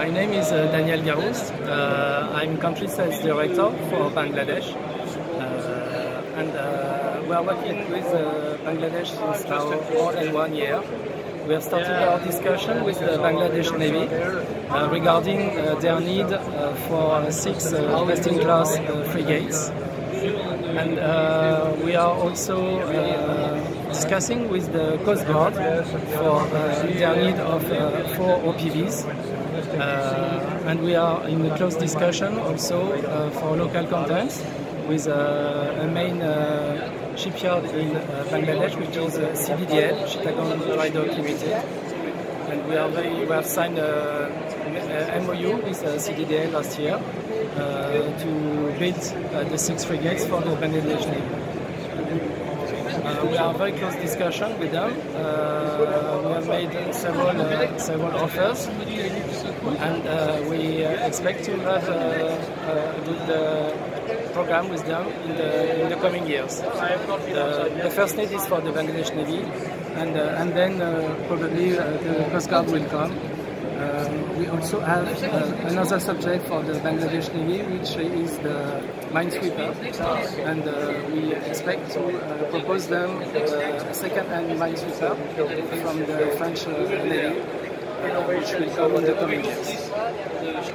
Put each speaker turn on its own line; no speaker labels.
My name is uh, Daniel Garouste. Uh, I'm country sales director for Bangladesh. Uh, and uh, we are working with uh, Bangladesh since now more than one year. We have started our discussion with the Bangladesh Navy uh, regarding their need for six best-in-class frigates. And uh, we are also uh, discussing with the Coast Guard for uh, their need of four OPVs. Uh, and we are in a close discussion also uh, for local contents with uh, a main shipyard in Bangladesh, which is CDDL, Chittagong Dry Dock Limited. And we, are very, we have signed a, a MOU with CDDL last year to build uh, the six frigates for the Bangladesh Navy. Uh, we are very close discussion with them. Uh, we have made several uh, several offers, and uh, we uh, expect to have a good program with them in the in the coming years. The, the first need is for the Bangladesh Navy, and and then probably the Coast Guard will come. Um, we also have uh, another subject for the Bangladesh Navy, which is the minesweeper, and uh, we expect to uh, propose them a second-hand minesweeper from the French Navy, which will come in the coming years.